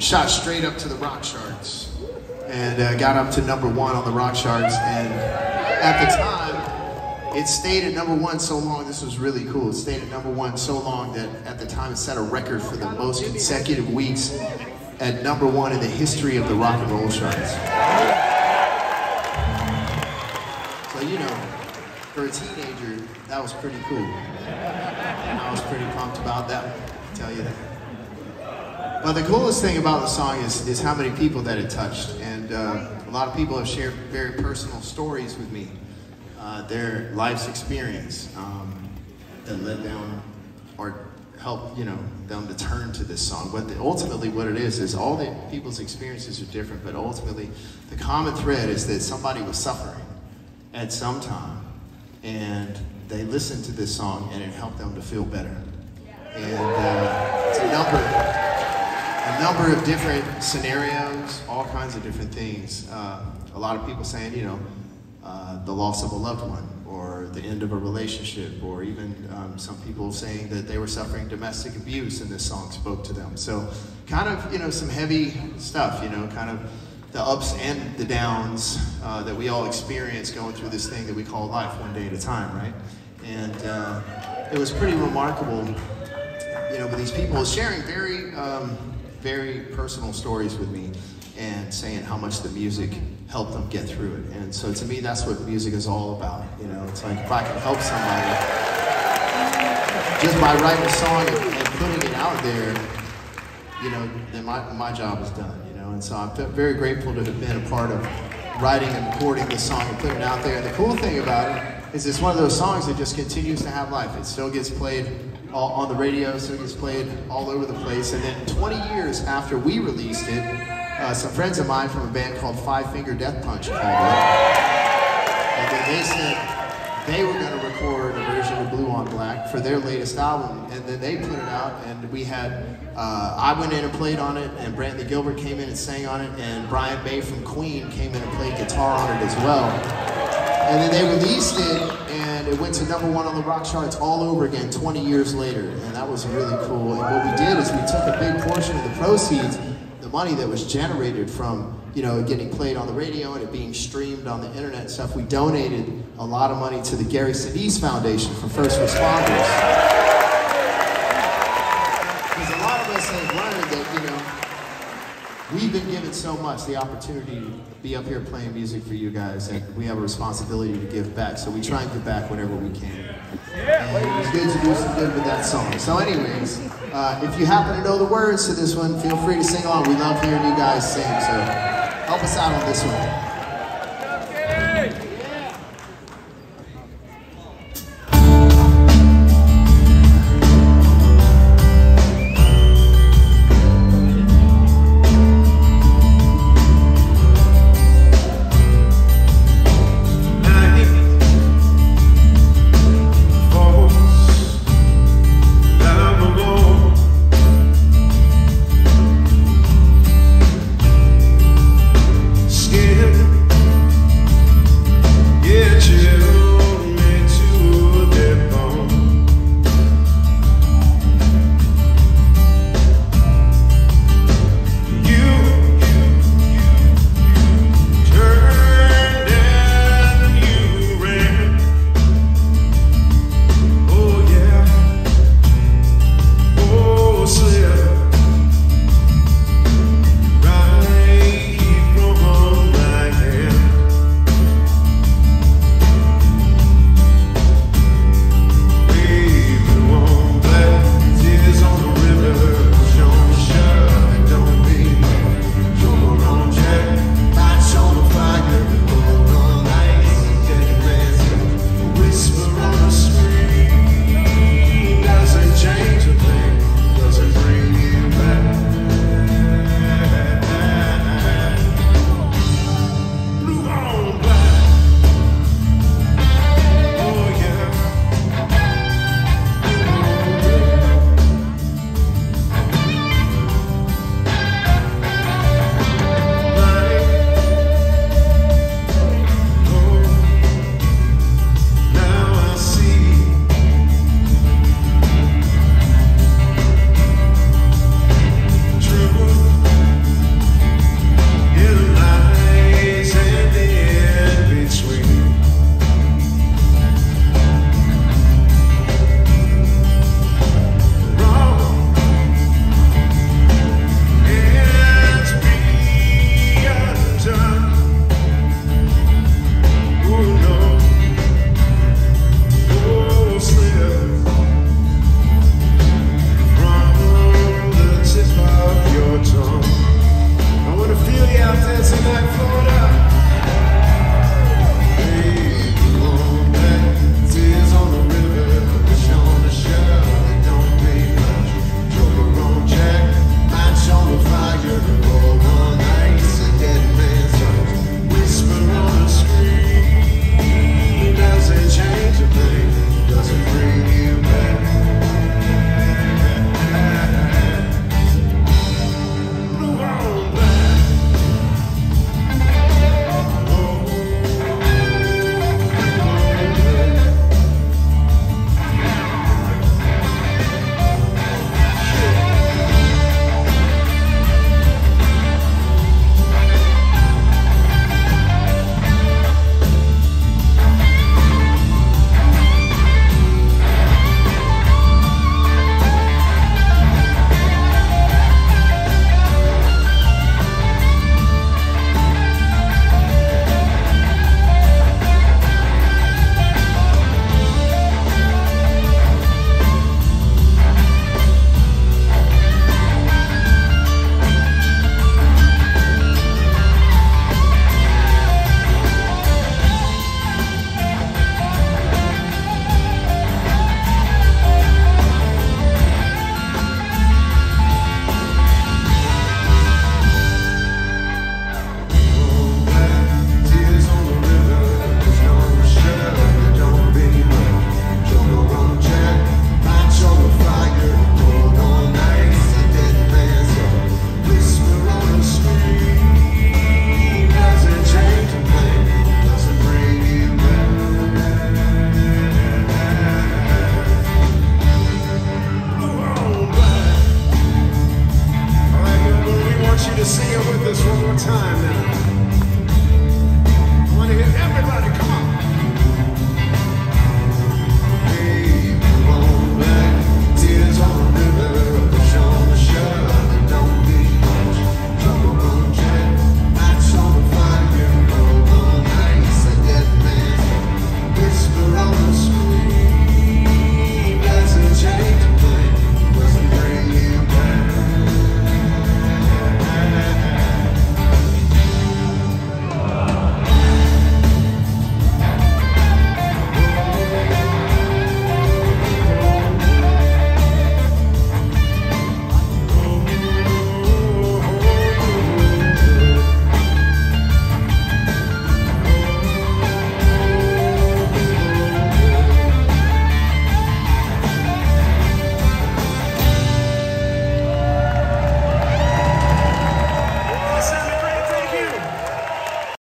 shot straight up to the rock charts and uh, got up to number one on the rock charts. And at the time, it stayed at number one so long. This was really cool. It stayed at number one so long that at the time it set a record for the most consecutive weeks at number one in the history of the rock and roll charts. So you know, for a teenager, that was pretty cool. And I was pretty pumped about that. I'll tell you that. But the coolest thing about the song is, is how many people that it touched. And uh, a lot of people have shared very personal stories with me, uh, their life's experience um, that led them or helped you know them to turn to this song. But the, ultimately, what it is is all the people's experiences are different. But ultimately, the common thread is that somebody was suffering at some time, and they listened to this song, and it helped them to feel better. And uh, it's a number a number of different scenarios, all kinds of different things. Uh, a lot of people saying, you know, uh, the loss of a loved one, or the end of a relationship, or even um, some people saying that they were suffering domestic abuse and this song spoke to them. So, kind of, you know, some heavy stuff, you know, kind of the ups and the downs uh, that we all experience going through this thing that we call life one day at a time, right? And uh, it was pretty remarkable, you know, with these people sharing very, um, very personal stories with me and saying how much the music helped them get through it. And so to me, that's what music is all about. You know, it's like if I can help somebody just by writing a song and, and putting it out there, you know, then my, my job is done, you know. And so I'm very grateful to have been a part of writing and recording this song and putting it out there. And the cool thing about it is it's one of those songs that just continues to have life. It still gets played on the radio, so it gets played all over the place. And then 20 years after we released it, uh, some friends of mine from a band called Five Finger Death Punch called up. And then they said they were going to record a version of Blue on Black for their latest album. And then they put it out, and we had, uh, I went in and played on it, and Brantley Gilbert came in and sang on it, and Brian May from Queen came in and played guitar on it as well. And then they released it, and it went to number one on the rock charts all over again 20 years later. And that was really cool. And what we did is we took a big portion of the proceeds, the money that was generated from you know, getting played on the radio and it being streamed on the internet and stuff, we donated a lot of money to the Gary Sinise Foundation for first responders. Because a lot of us have learned that, you know, we've been given so much, the opportunity to be up here playing music for you guys, and we have a responsibility to give back. So we try and give back whenever we can. And it was good to do some good with that song. So anyways, uh, if you happen to know the words to this one, feel free to sing along. We love hearing you guys sing, so help us out on this one. To sing it with us one more time now.